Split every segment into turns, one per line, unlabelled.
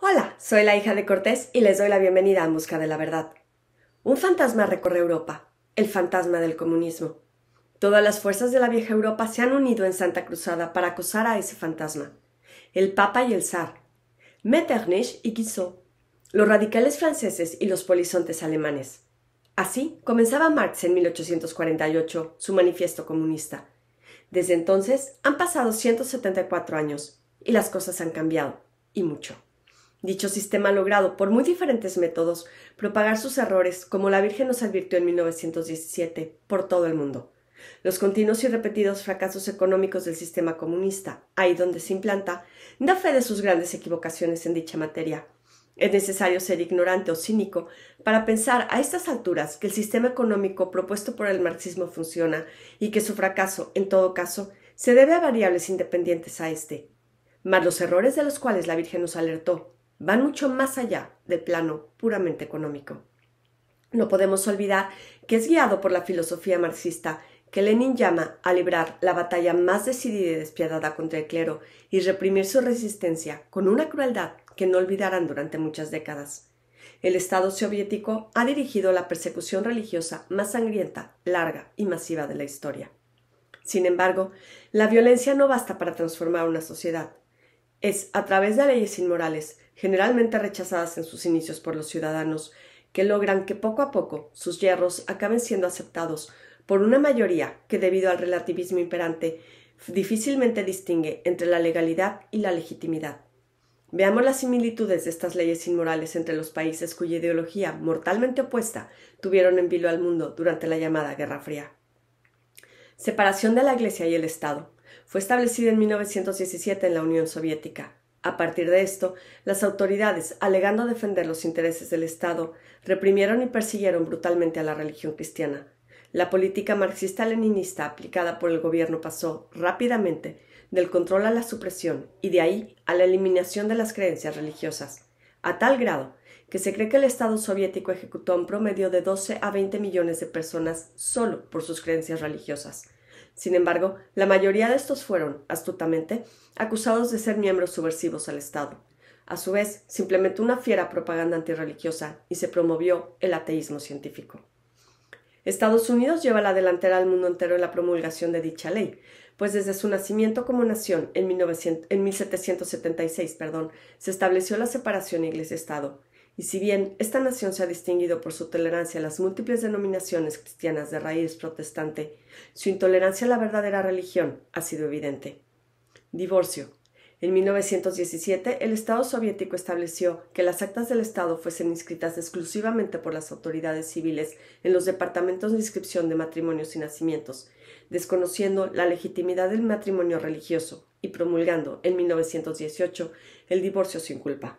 Hola, soy la hija de Cortés y les doy la bienvenida a Busca de la Verdad. Un fantasma recorre Europa, el fantasma del comunismo. Todas las fuerzas de la vieja Europa se han unido en Santa Cruzada para acosar a ese fantasma. El Papa y el Zar, Metternich y Guizot, los radicales franceses y los polizontes alemanes. Así comenzaba Marx en 1848 su manifiesto comunista. Desde entonces han pasado 174 años y las cosas han cambiado, y mucho. Dicho sistema ha logrado, por muy diferentes métodos, propagar sus errores, como la Virgen nos advirtió en 1917, por todo el mundo. Los continuos y repetidos fracasos económicos del sistema comunista, ahí donde se implanta, da fe de sus grandes equivocaciones en dicha materia. Es necesario ser ignorante o cínico para pensar a estas alturas que el sistema económico propuesto por el marxismo funciona y que su fracaso, en todo caso, se debe a variables independientes a éste. Mas los errores de los cuales la Virgen nos alertó, van mucho más allá del plano puramente económico. No podemos olvidar que es guiado por la filosofía marxista que Lenin llama a librar la batalla más decidida y despiadada contra el clero y reprimir su resistencia con una crueldad que no olvidarán durante muchas décadas. El Estado soviético ha dirigido la persecución religiosa más sangrienta, larga y masiva de la historia. Sin embargo, la violencia no basta para transformar una sociedad. Es a través de leyes inmorales, generalmente rechazadas en sus inicios por los ciudadanos, que logran que poco a poco sus hierros acaben siendo aceptados por una mayoría que, debido al relativismo imperante, difícilmente distingue entre la legalidad y la legitimidad. Veamos las similitudes de estas leyes inmorales entre los países cuya ideología mortalmente opuesta tuvieron en vilo al mundo durante la llamada Guerra Fría. Separación de la Iglesia y el Estado. Fue establecida en 1917 en la Unión Soviética. A partir de esto, las autoridades, alegando defender los intereses del Estado, reprimieron y persiguieron brutalmente a la religión cristiana. La política marxista-leninista aplicada por el gobierno pasó rápidamente del control a la supresión y de ahí a la eliminación de las creencias religiosas, a tal grado que se cree que el Estado soviético ejecutó un promedio de 12 a 20 millones de personas solo por sus creencias religiosas. Sin embargo, la mayoría de estos fueron, astutamente, acusados de ser miembros subversivos al Estado. A su vez, se implementó una fiera propaganda antirreligiosa y se promovió el ateísmo científico. Estados Unidos lleva la delantera al mundo entero en la promulgación de dicha ley, pues desde su nacimiento como nación en, 1776 perdón, se estableció la separación Iglesia-Estado, y si bien esta nación se ha distinguido por su tolerancia a las múltiples denominaciones cristianas de raíz protestante, su intolerancia a la verdadera religión ha sido evidente. Divorcio. En 1917, el Estado soviético estableció que las actas del Estado fuesen inscritas exclusivamente por las autoridades civiles en los departamentos de inscripción de matrimonios y nacimientos, desconociendo la legitimidad del matrimonio religioso y promulgando en 1918 el divorcio sin culpa.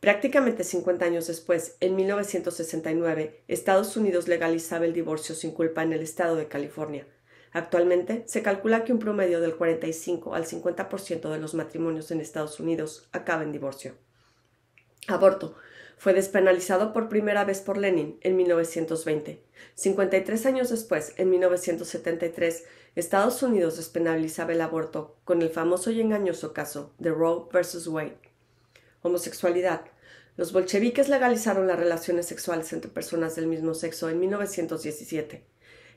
Prácticamente 50 años después, en 1969, Estados Unidos legalizaba el divorcio sin culpa en el estado de California. Actualmente se calcula que un promedio del 45 al 50% de los matrimonios en Estados Unidos acaba en divorcio. Aborto. Fue despenalizado por primera vez por Lenin en 1920. 53 años después, en 1973, Estados Unidos despenalizaba el aborto con el famoso y engañoso caso de Roe vs. Wade homosexualidad. Los bolcheviques legalizaron las relaciones sexuales entre personas del mismo sexo en 1917.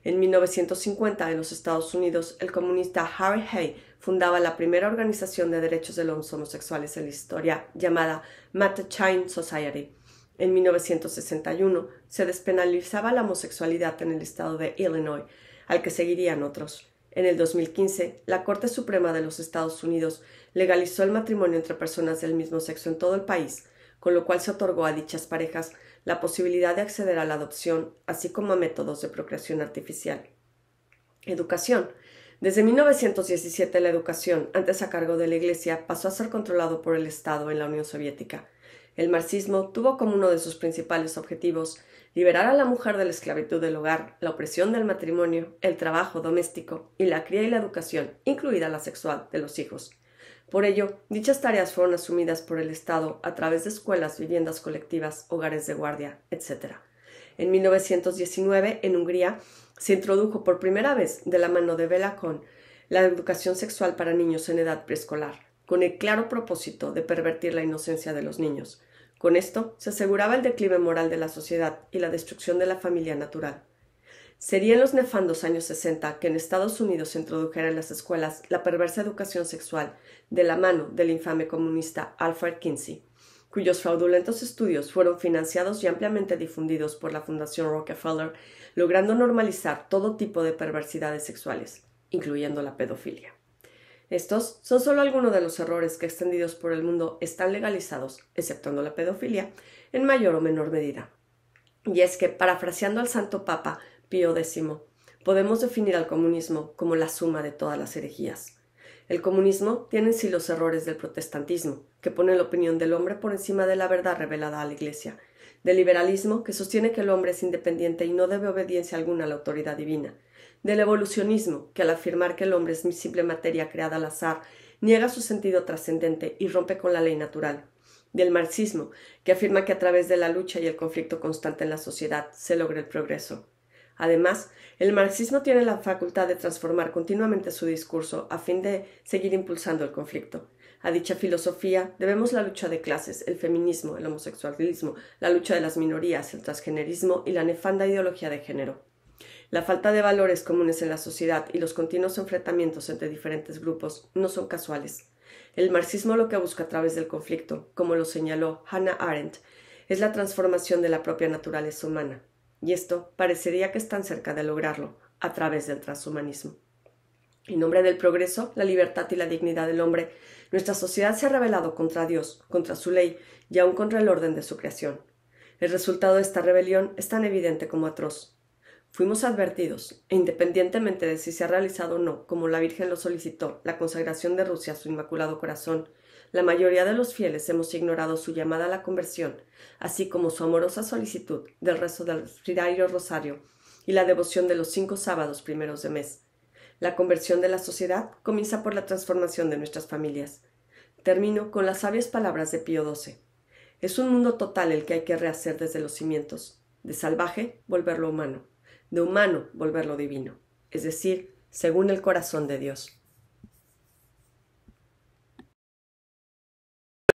En 1950, en los Estados Unidos, el comunista Harry Hay fundaba la primera organización de derechos de los homosexuales en la historia, llamada Mattachine Society. En 1961 se despenalizaba la homosexualidad en el estado de Illinois, al que seguirían otros. En el 2015, la Corte Suprema de los Estados Unidos legalizó el matrimonio entre personas del mismo sexo en todo el país, con lo cual se otorgó a dichas parejas la posibilidad de acceder a la adopción, así como a métodos de procreación artificial. Educación. Desde 1917 la educación, antes a cargo de la Iglesia, pasó a ser controlado por el Estado en la Unión Soviética. El marxismo tuvo como uno de sus principales objetivos liberar a la mujer de la esclavitud del hogar, la opresión del matrimonio, el trabajo doméstico y la cría y la educación, incluida la sexual, de los hijos. Por ello, dichas tareas fueron asumidas por el Estado a través de escuelas, viviendas colectivas, hogares de guardia, etc. En 1919, en Hungría, se introdujo por primera vez, de la mano de Bela la educación sexual para niños en edad preescolar, con el claro propósito de pervertir la inocencia de los niños. Con esto se aseguraba el declive moral de la sociedad y la destrucción de la familia natural. Sería en los nefandos años 60 que en Estados Unidos se introdujera en las escuelas la perversa educación sexual de la mano del infame comunista Alfred Kinsey, cuyos fraudulentos estudios fueron financiados y ampliamente difundidos por la Fundación Rockefeller, logrando normalizar todo tipo de perversidades sexuales, incluyendo la pedofilia. Estos son solo algunos de los errores que extendidos por el mundo están legalizados, exceptuando la pedofilia, en mayor o menor medida. Y es que, parafraseando al Santo Papa Pío X, podemos definir al comunismo como la suma de todas las herejías. El comunismo tiene en sí los errores del protestantismo, que pone la opinión del hombre por encima de la verdad revelada a la Iglesia, del liberalismo, que sostiene que el hombre es independiente y no debe obediencia alguna a la autoridad divina, del evolucionismo, que al afirmar que el hombre es simple materia creada al azar, niega su sentido trascendente y rompe con la ley natural, del marxismo, que afirma que a través de la lucha y el conflicto constante en la sociedad se logra el progreso, Además, el marxismo tiene la facultad de transformar continuamente su discurso a fin de seguir impulsando el conflicto. A dicha filosofía debemos la lucha de clases, el feminismo, el homosexualismo, la lucha de las minorías, el transgenerismo y la nefanda ideología de género. La falta de valores comunes en la sociedad y los continuos enfrentamientos entre diferentes grupos no son casuales. El marxismo lo que busca a través del conflicto, como lo señaló Hannah Arendt, es la transformación de la propia naturaleza humana y esto parecería que están cerca de lograrlo a través del transhumanismo. En nombre del progreso, la libertad y la dignidad del hombre, nuestra sociedad se ha rebelado contra Dios, contra su ley y aun contra el orden de su creación. El resultado de esta rebelión es tan evidente como atroz. Fuimos advertidos, e independientemente de si se ha realizado o no, como la Virgen lo solicitó, la consagración de Rusia a su Inmaculado Corazón, la mayoría de los fieles hemos ignorado su llamada a la conversión, así como su amorosa solicitud del resto del Diario Rosario y la devoción de los cinco sábados primeros de mes. La conversión de la sociedad comienza por la transformación de nuestras familias. Termino con las sabias palabras de Pío XII. Es un mundo total el que hay que rehacer desde los cimientos, de salvaje volverlo humano, de humano volverlo divino, es decir, según el corazón de Dios.